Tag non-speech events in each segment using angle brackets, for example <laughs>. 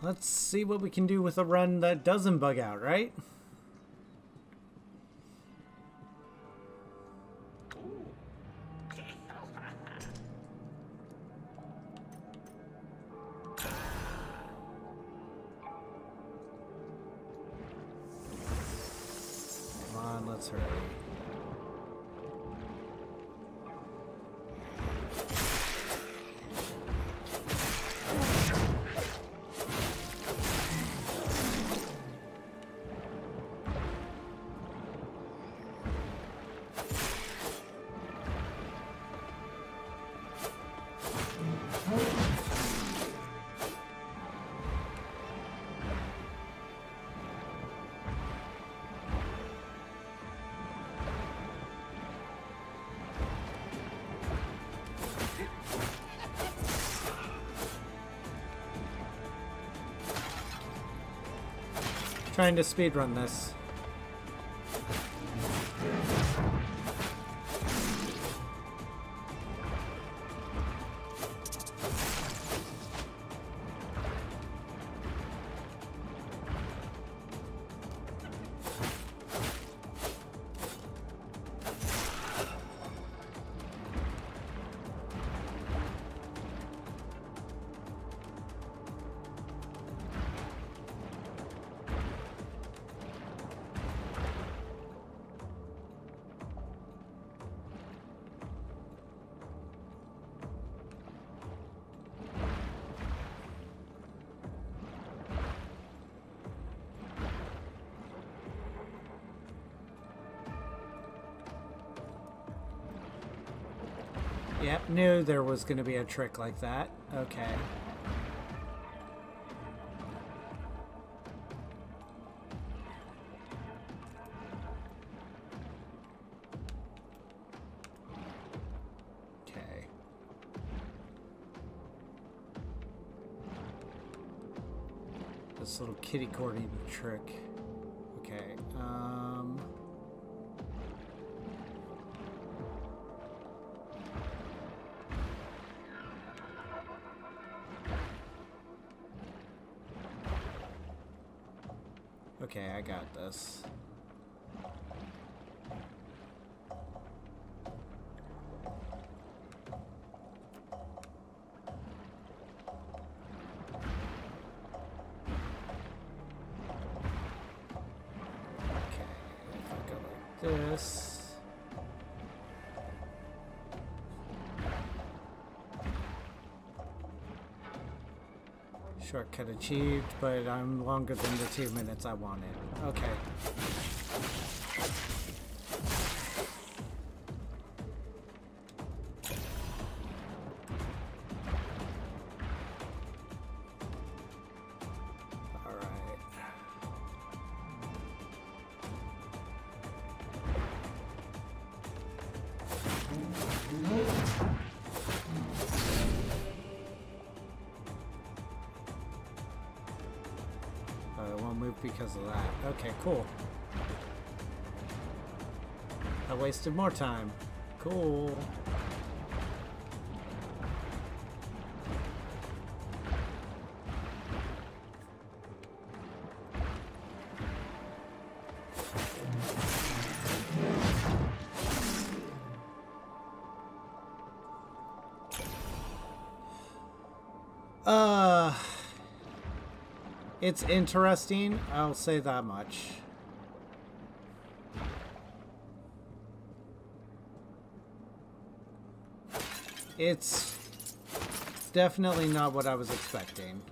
Let's see what we can do with a run that doesn't bug out, right? Trying to speedrun this. Yep, knew there was going to be a trick like that. Okay. Okay. This little kitty corny trick. Okay, I got this. Shortcut achieved, but I'm longer than the two minutes I wanted. Okay. Okay, cool. I wasted more time. Cool. Uh... It's interesting, I'll say that much. It's definitely not what I was expecting.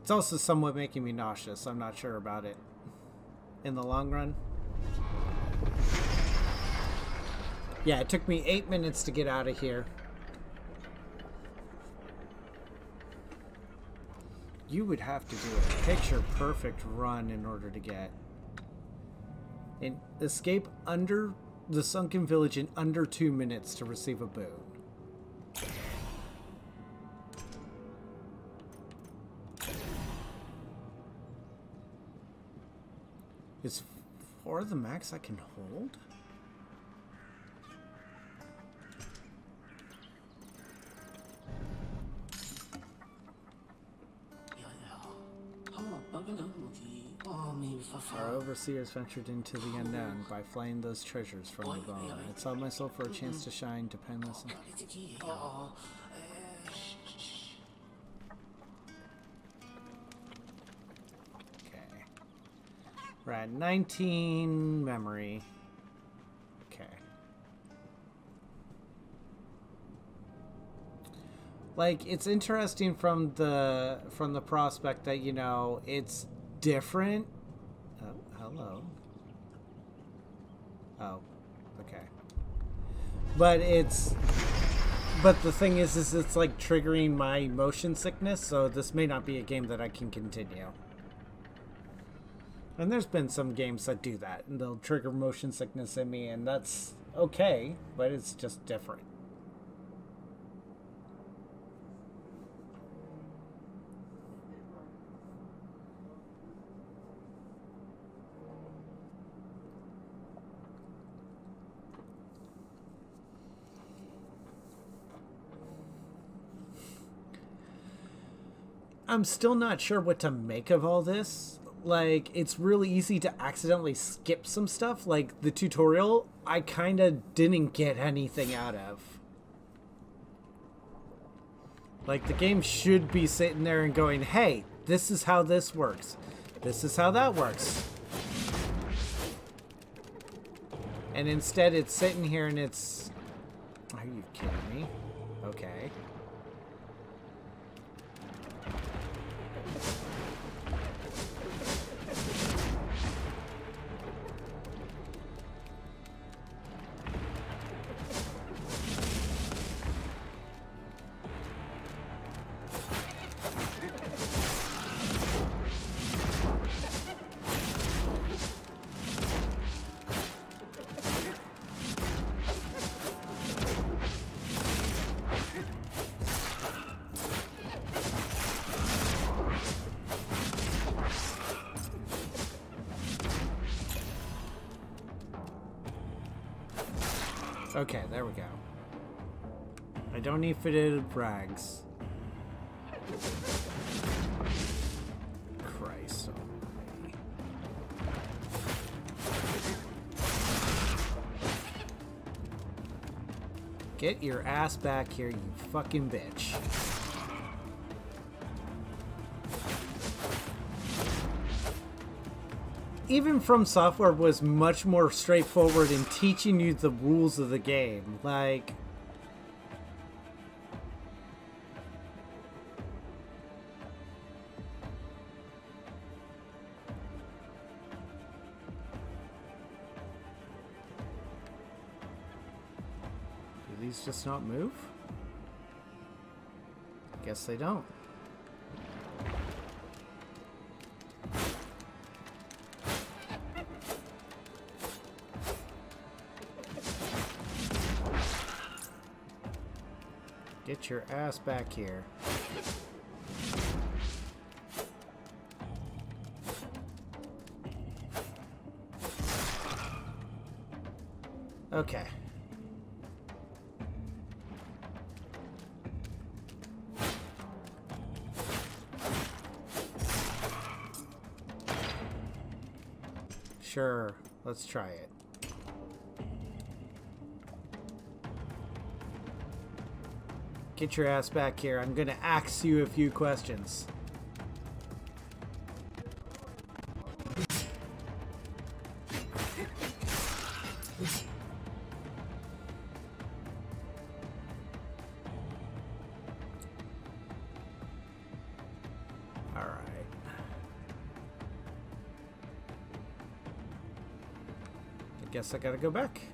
It's also somewhat making me nauseous. I'm not sure about it in the long run. Yeah, it took me eight minutes to get out of here. You would have to do a picture perfect run in order to get and escape under the sunken village in under two minutes to receive a boon. Is four the max I can hold? Our overseers ventured into the unknown by flaying those treasures from the bone. I sold my soul for a chance to shine, dependless. On... Okay. At 19 memory. Like it's interesting from the from the prospect that you know it's different. Oh, hello. Oh, okay. But it's but the thing is is it's like triggering my motion sickness, so this may not be a game that I can continue. And there's been some games that do that, and they'll trigger motion sickness in me, and that's okay, but it's just different. I'm still not sure what to make of all this. Like, it's really easy to accidentally skip some stuff. Like, the tutorial, I kind of didn't get anything out of. Like, the game should be sitting there and going, hey, this is how this works. This is how that works. And instead, it's sitting here and it's... Are you kidding me? Okay. Need fitted rags. Christ. Get your ass back here, you fucking bitch. even FromSoftware was much more straightforward in teaching you the rules of the game like these just not move guess they don't Get your ass back here. Sure, let's try it. Get your ass back here. I'm gonna ask you a few questions. Guess I gotta go back.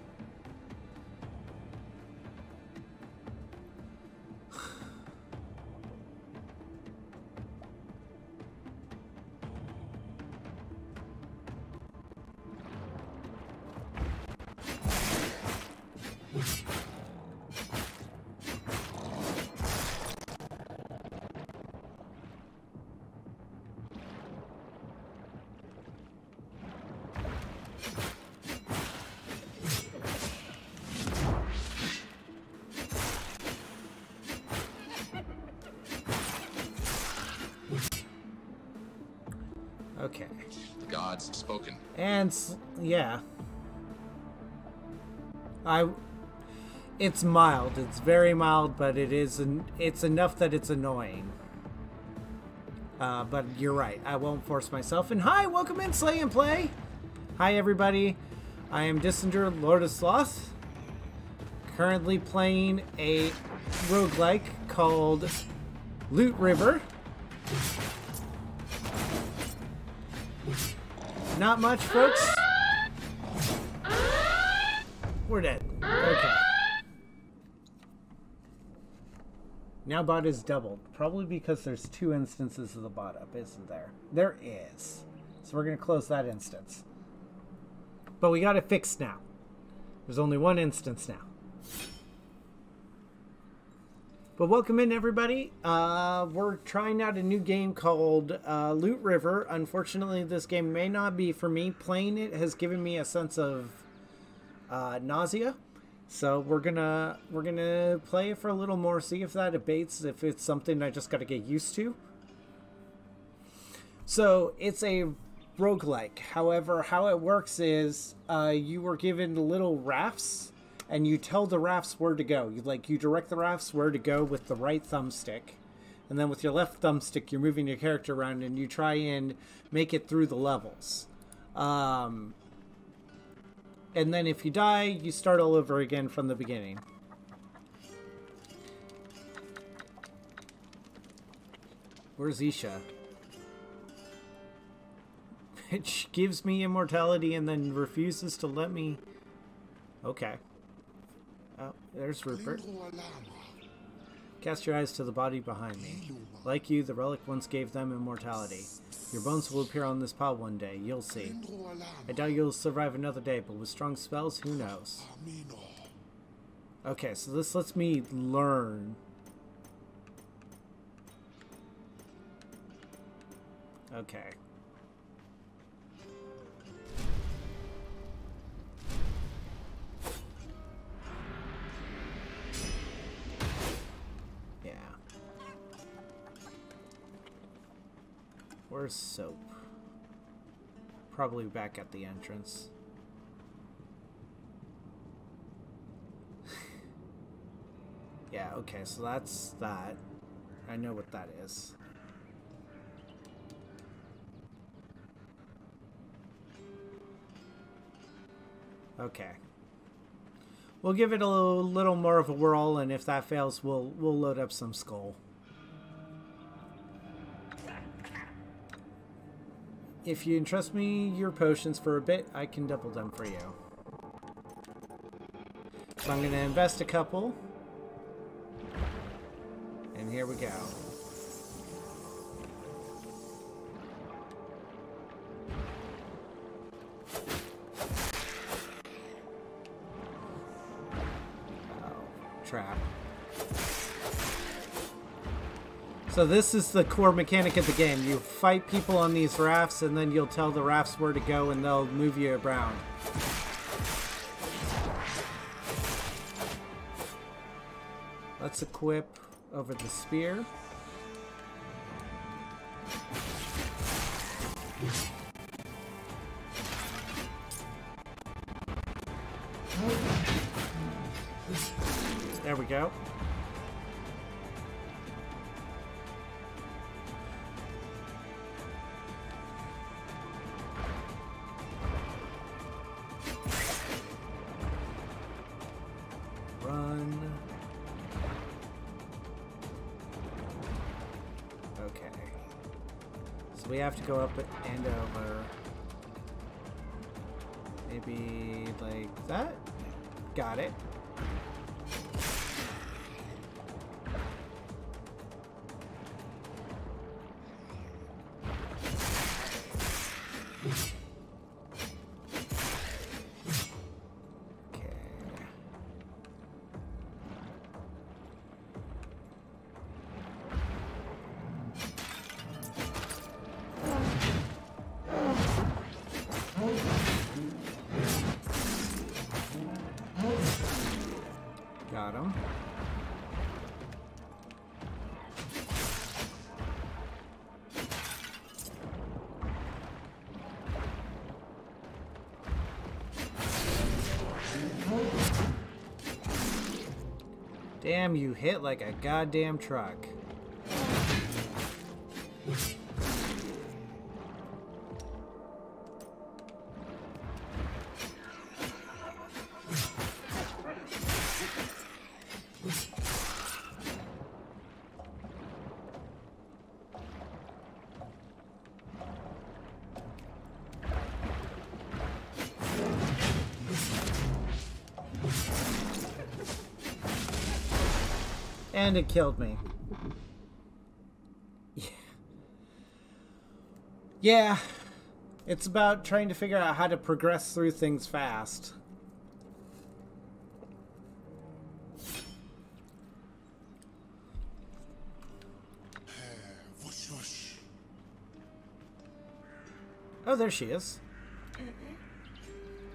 Gods have spoken. And yeah. I it's mild. It's very mild, but it is an, it's enough that it's annoying. Uh, but you're right. I won't force myself. And hi, welcome in Slay and Play. Hi everybody. I am Dissinger, Lord of Sloth. Currently playing a roguelike called Loot River. Not much, folks. We're dead. Okay. Now bot is doubled. Probably because there's two instances of the bot up, isn't there? There is. So we're going to close that instance. But we got it fixed now. There's only one instance now. But welcome in, everybody. Uh, we're trying out a new game called uh, Loot River. Unfortunately, this game may not be for me. Playing it has given me a sense of uh, nausea. So we're gonna we're gonna play it for a little more, see if that abates, if it's something I just got to get used to. So it's a roguelike. However, how it works is uh, you were given little rafts and you tell the rafts where to go. You like you direct the rafts where to go with the right thumbstick. And then with your left thumbstick, you're moving your character around and you try and make it through the levels. Um, and then if you die, you start all over again from the beginning. Where's Isha? <laughs> Which gives me immortality and then refuses to let me... Okay. Oh, there's Rupert. Cast your eyes to the body behind me. Like you, the relic once gave them immortality. Your bones will appear on this pile one day, you'll see. I doubt you'll survive another day, but with strong spells, who knows? Okay, so this lets me learn. Okay. Where's soap? Probably back at the entrance. <laughs> yeah, okay, so that's that. I know what that is. Okay. We'll give it a little, little more of a whirl, and if that fails, we'll we'll load up some Skul. If you entrust me your potions for a bit, I can double them for you. So I'm going to invest a couple. And here we go. So this is the core mechanic of the game. You fight people on these rafts, and then you'll tell the rafts where to go, and they'll move you around. Let's equip over the spear. There we go. We have to go up and over. Maybe like that? Got it. Damn, you hit like a goddamn truck. And it killed me. Yeah. Yeah. It's about trying to figure out how to progress through things fast. Oh, there she is.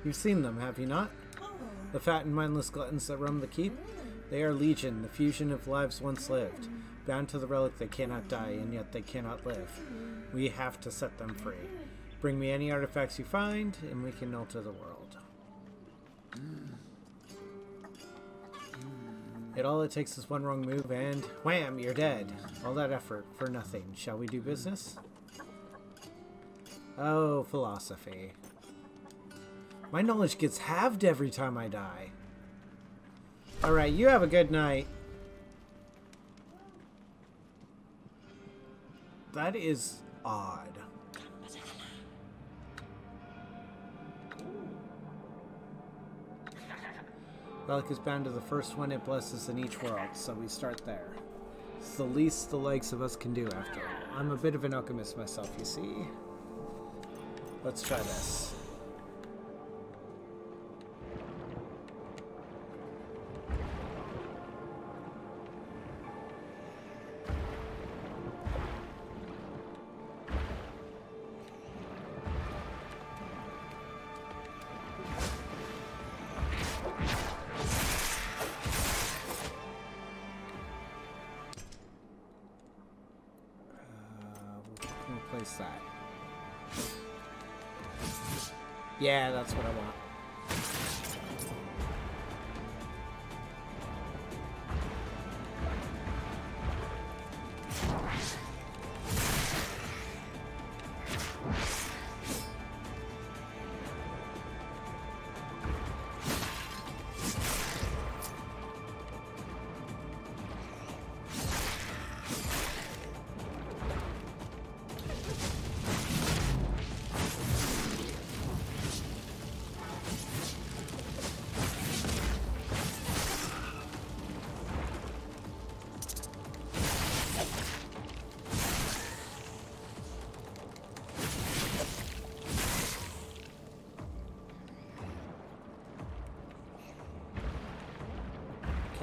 You've seen them, have you not? Oh. The fat and mindless gluttons that roam the keep? They are legion, the fusion of lives once lived. Bound to the relic, they cannot die, and yet they cannot live. We have to set them free. Bring me any artifacts you find, and we can alter the world. It all it takes is one wrong move, and wham, you're dead. All that effort for nothing. Shall we do business? Oh, philosophy. My knowledge gets halved every time I die. Alright, you have a good night. That is odd. Relic is bound to the first one it blesses in each world, so we start there. It's the least the likes of us can do after all. I'm a bit of an alchemist myself, you see. Let's try this.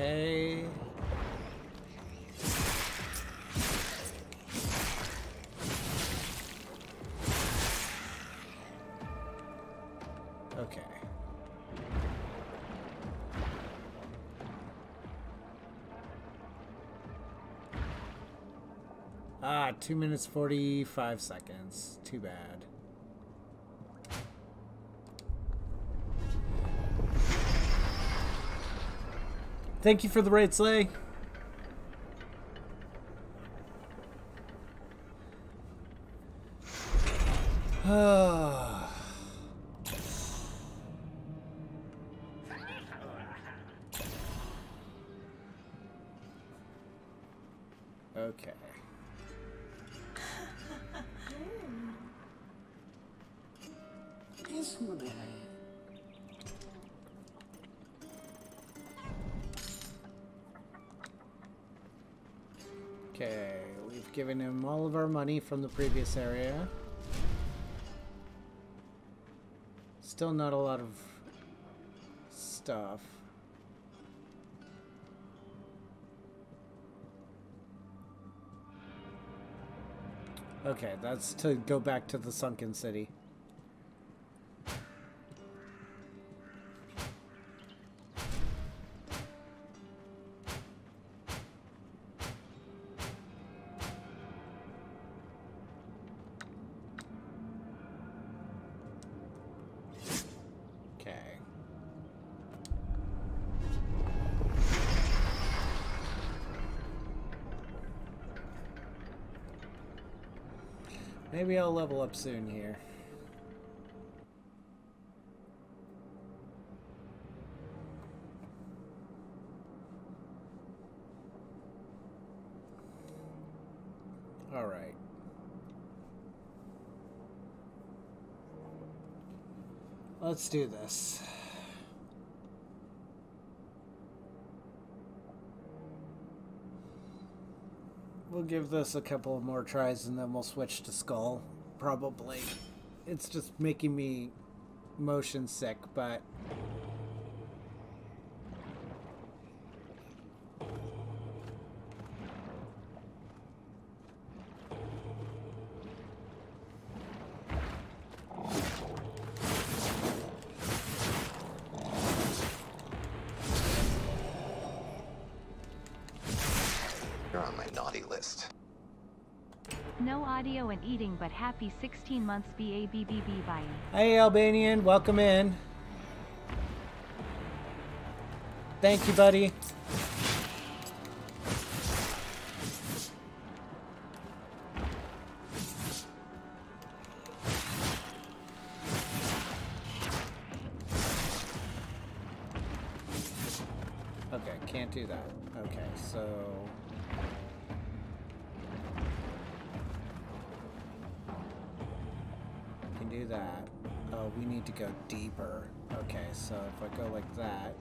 Okay. Okay. Ah, 2 minutes 45 seconds. Too bad. Thank you for the raid, Slay. okay. <sighs> Ah. Money from the previous area. Still not a lot of stuff. Okay, that's to go back to the sunken city. Maybe I'll level up soon here. All right. Let's do this. We'll give this a couple more tries and then we'll switch to Skul. Probably. It's just making me motion sick, but but happy 16 months BABBB buying. Hey, Albanian, welcome in. Thank you, buddy. Okay, can't do that. Okay, so. We need to go deeper. Okay, so if I go like that.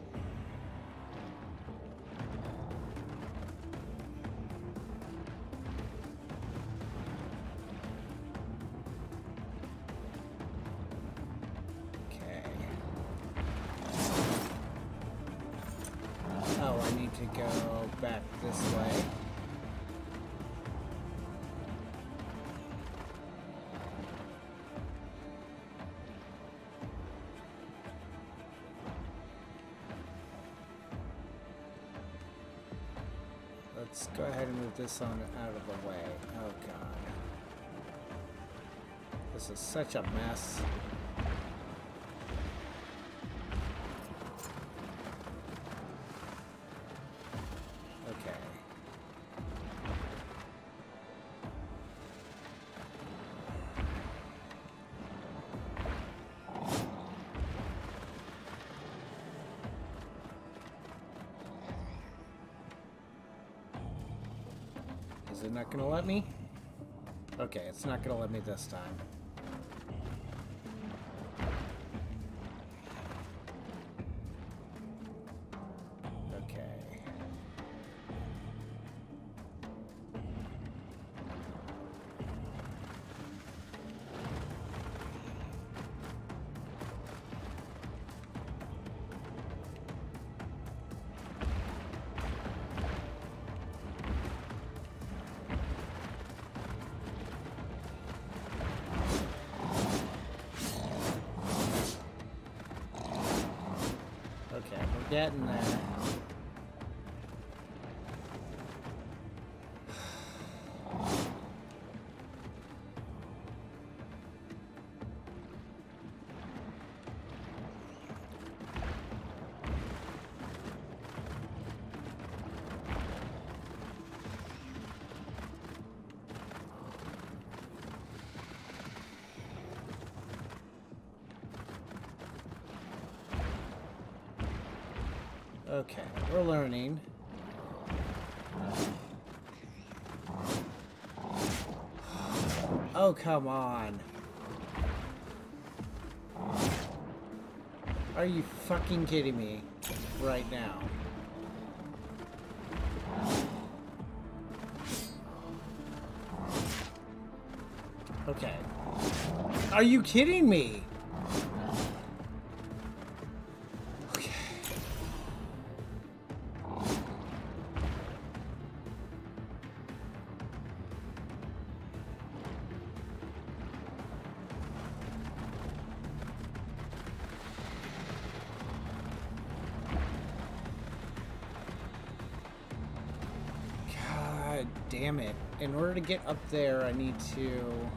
Let's go ahead and move this on out of the way. Oh god. This is such a mess. It not gonna let me? Okay, it's not gonna let me this time. We're getting Okay, we're learning. Oh, come on. Are you fucking kidding me right now? Okay. Are you kidding me? Get up there, I need to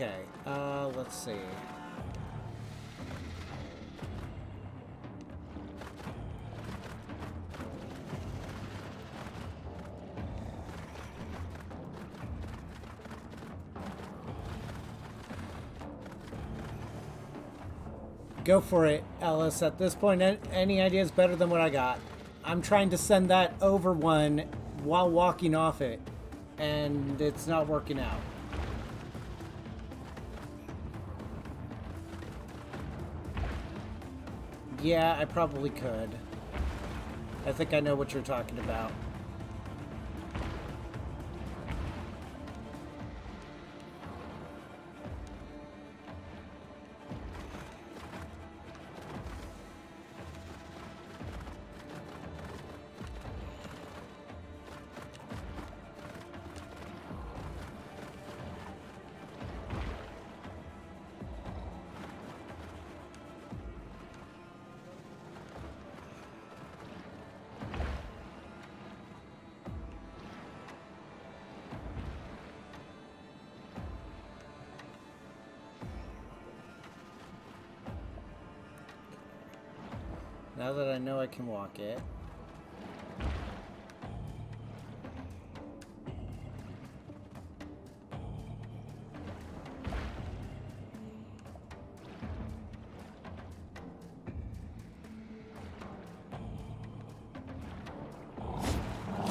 Okay, uh, let's see. Go for it, Ellis. At this point, any idea is better than what I got. I'm trying to send that over one while walking off it, and it's not working out. Yeah, I probably could. I think I know what you're talking about. Now that I know I can walk it.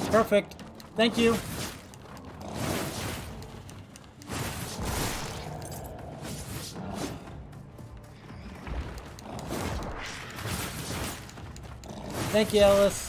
Perfect. Thank you. Thank you, Ellis.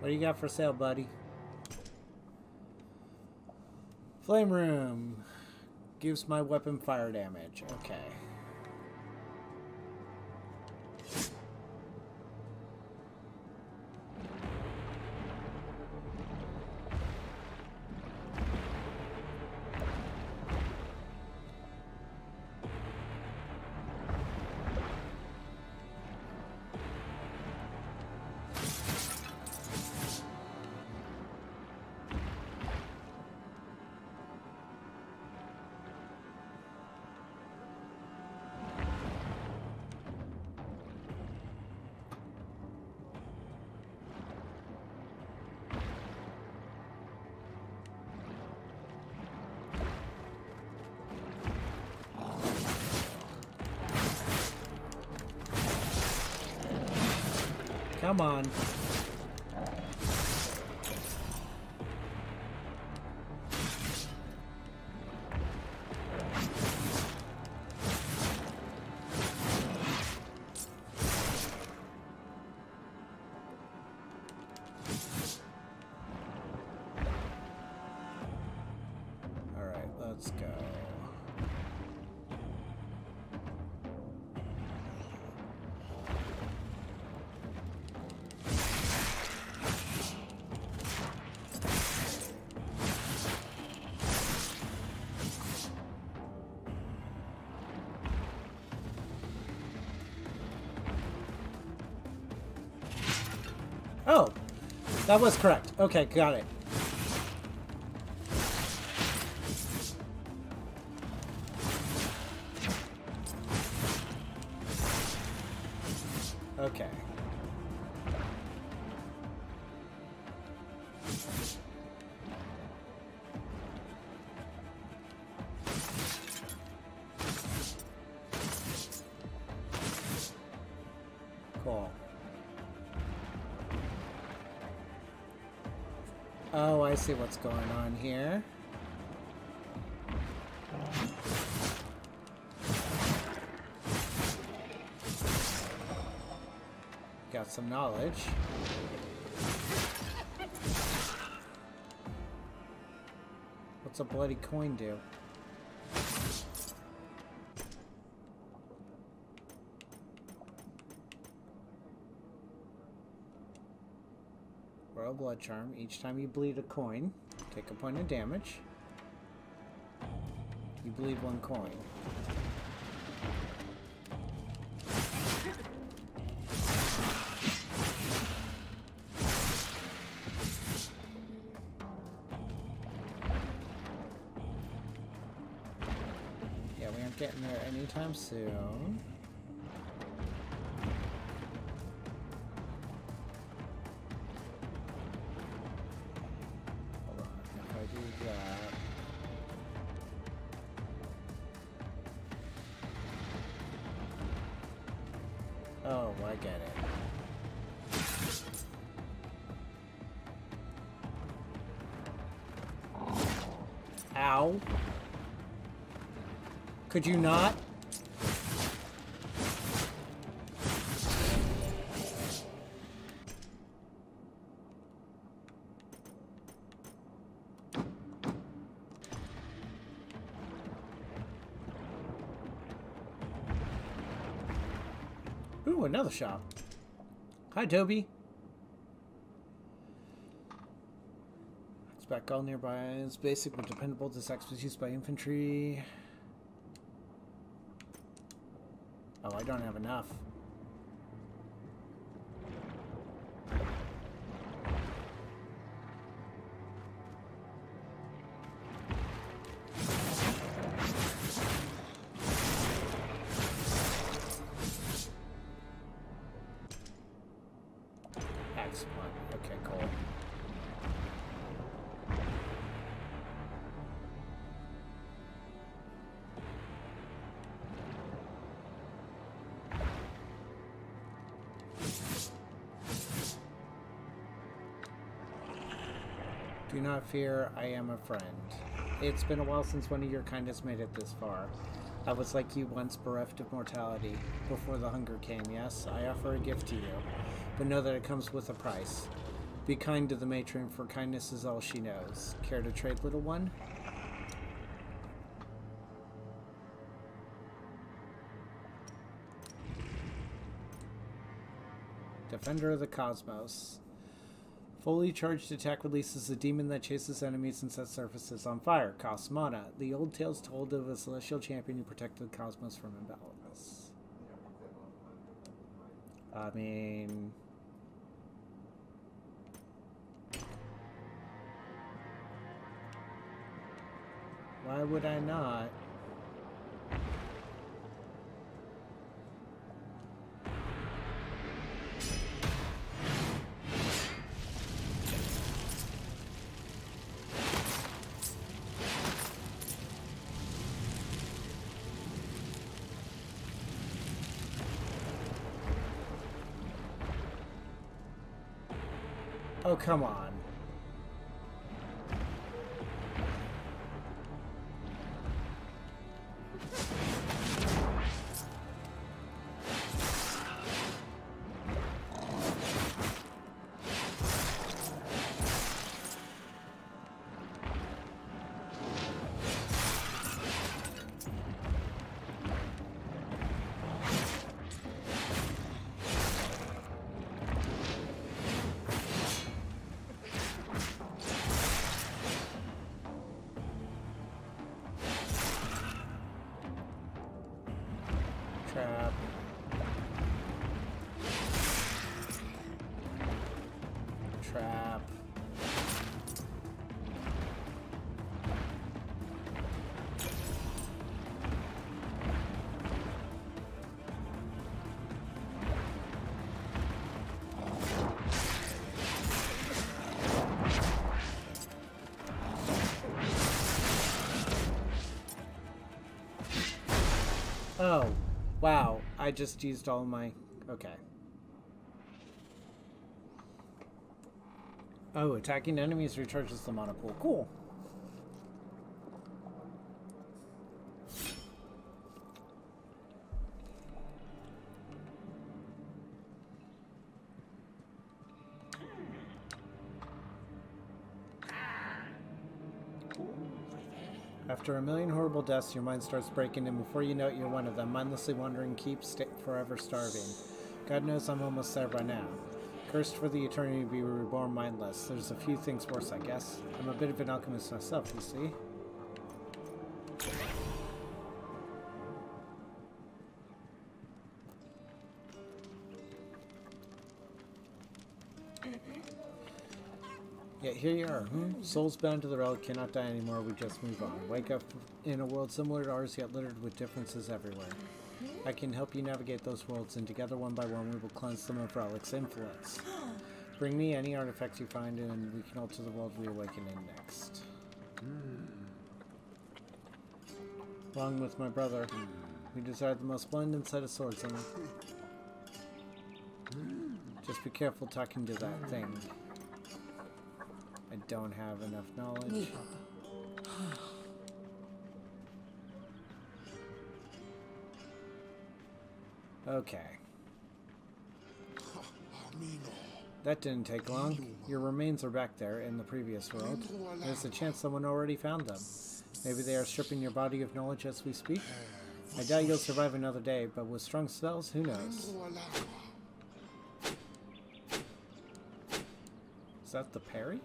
What do you got for sale, buddy? Flame room gives my weapon fire damage. Okay. Come on. That was correct. Okay, got it. Oh, I see what's going on here. Got some knowledge. What's a bloody coin do? Charm. Each time you bleed a coin, take a point of damage. You bleed one coin. Yeah, we aren't getting there anytime soon. I get it. Ow. Could you not? Another shop. Hi, Toby. It's back all nearby. It's basic but dependable. This axe was used by infantry. Oh, I don't have enough. Do not fear, I am a friend. It's been a while since one of your kind has made it this far. I was like you once, bereft of mortality, before the hunger came, yes? I offer a gift to you, but know that it comes with a price. Be kind to the matron, for kindness is all she knows. Care to trade, little one? Defender of the Cosmos. Fully charged attack releases a demon that chases enemies and sets surfaces on fire. Costs. The old tales told of a celestial champion who protected the cosmos from imbalance. I mean. Why would I not? Oh, come on. Oh, wow. I just used all my... Okay. Oh, attacking enemies recharges the pool. Cool. After a million horrible deaths, your mind starts breaking, and before you know it, you're one of them, mindlessly wandering, keep forever starving. God knows I'm almost there by now. Cursed for the eternity to be reborn mindless. There's a few things worse, I guess. I'm a bit of an alchemist myself, you see. Here you are. Hmm? Souls bound to the realm cannot die anymore. We just move on. Wake up in a world similar to ours, yet littered with differences everywhere. I can help you navigate those worlds, and together, one by one, we will cleanse them of Relic's influence. Bring me any artifacts you find, and we can alter the world we awaken in next. Along with my brother, we desire the most splendid set of swords, and just be careful talking to that thing. I don't have enough knowledge. Okay. That didn't take long. Your remains are back there in the previous world. There's a chance someone already found them. Maybe they are stripping your body of knowledge as we speak? I doubt you'll survive another day, but with strong spells, who knows? Is that the parry?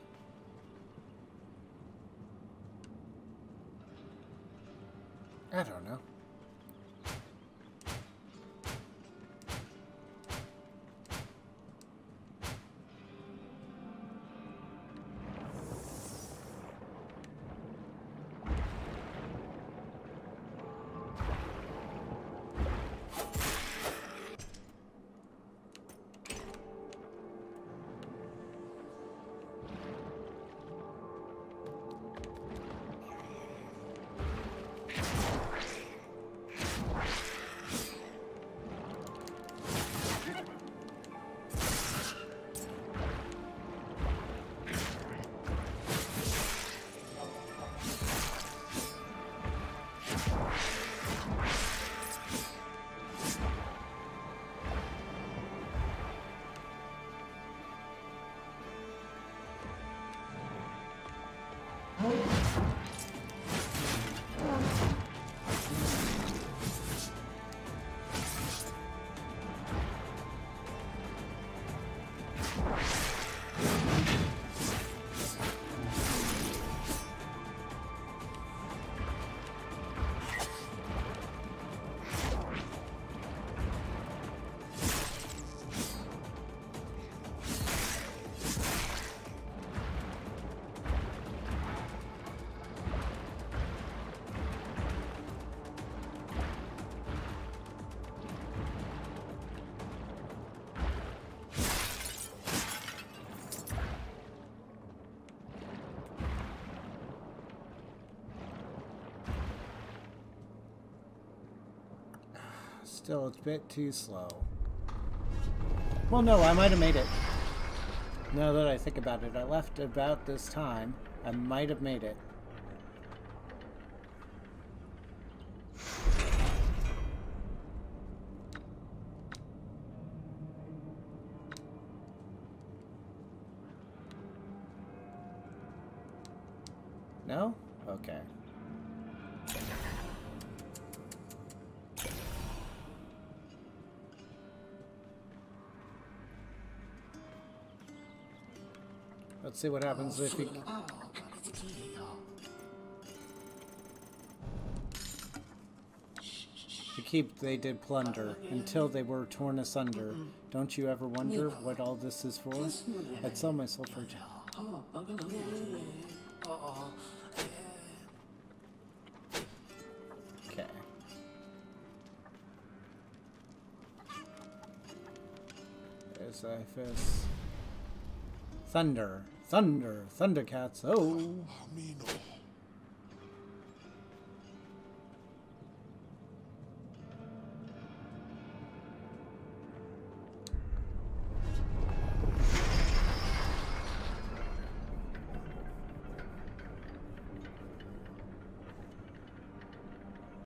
Still, it's a bit too slow. Well, no, I might have made it. Now that I think about it, I left about this time. I might have made it. No? Okay. Let's see what happens if we... The keep they did plunder, until they were torn asunder. Don't you ever wonder what all this is for? I'd sell myself for... Okay. There's. Thunder. Thunder. Thundercats. Oh.